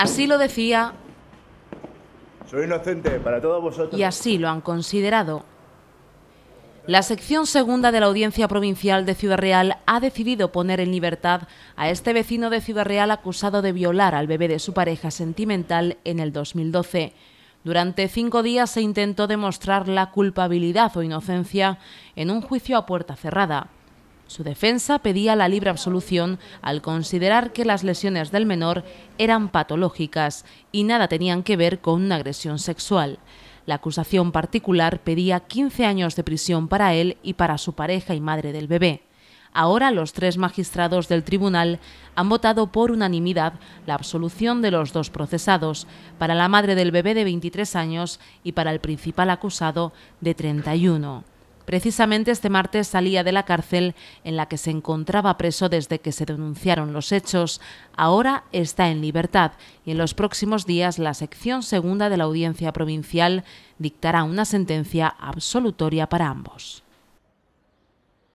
Así lo decía Soy inocente para todos vosotros. y así lo han considerado. La sección segunda de la Audiencia Provincial de Ciudad Real ha decidido poner en libertad a este vecino de Ciudad Real acusado de violar al bebé de su pareja sentimental en el 2012. Durante cinco días se intentó demostrar la culpabilidad o inocencia en un juicio a puerta cerrada. Su defensa pedía la libre absolución al considerar que las lesiones del menor eran patológicas y nada tenían que ver con una agresión sexual. La acusación particular pedía 15 años de prisión para él y para su pareja y madre del bebé. Ahora los tres magistrados del tribunal han votado por unanimidad la absolución de los dos procesados, para la madre del bebé de 23 años y para el principal acusado de 31. Precisamente este martes salía de la cárcel en la que se encontraba preso desde que se denunciaron los hechos. Ahora está en libertad y en los próximos días la sección segunda de la Audiencia Provincial dictará una sentencia absolutoria para ambos.